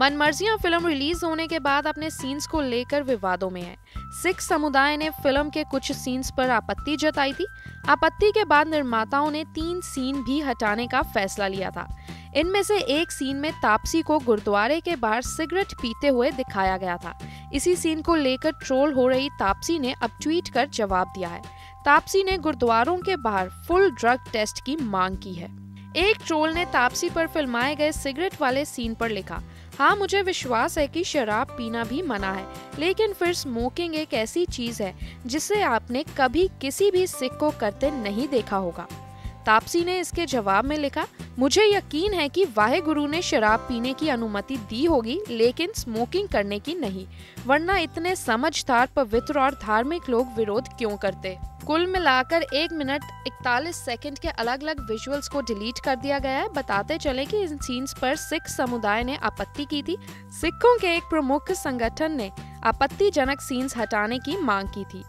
मनमर्जियाँ film release होने के बाद अपने सीन्स को लेकर विवादों में है। सिख समुदाय ने फ़िल्म के कुछ सीन्स पर आपत्ति जताई थी। आपत्ति के बाद निर्माताओं ने तीन सीन भी हटाने का फैसला लिया था। इनमें से एक सीन में तापसी को गुरुद्वारे के बाहर सिगरेट पीते हुए दिखाया गया था। इसी सीन को लेकर ट्रोल हो रही तापसी ने अब ट्वीट कर जवाब दिया है। तापसी ने गुरुद्वारों के बाहर फुल ड्रग टेस्ट की मांग की है। एक ट्रोल ने तापसी पर फिल्माए गए सिगरेट वाले सीन पर लिखा हाँ मुझे विश्वास है कि शराब पीना भी मना है, लेकिन फिर स्मोकिंग एक ऐसी चीज़ है जिसे आपने कभी किसी भी सिख को करते नहीं देखा होगा। तापसी ने इसके जवाब में लिखा, मुझे यकीन है कि वाहे गुरु ने शराब पीने की अनुमति दी होगी, लेकिन स्मोकिंग करने की नहीं, वरना इतने समझदार, पवित्र और धार्मिक लोग विरोध क्यों करते? कुल मिलाकर एक मिनट इकतालीस सेकंड के अलग अलग विजुअल्स को डिलीट कर दिया गया है। बताते चले कि इन सीन्स पर सिख समुदाय ने आपत्ति की थी। सिखों के एक प्रमुख संगठन ने आपत्तिजनक सीन्स हटाने की मांग की थी।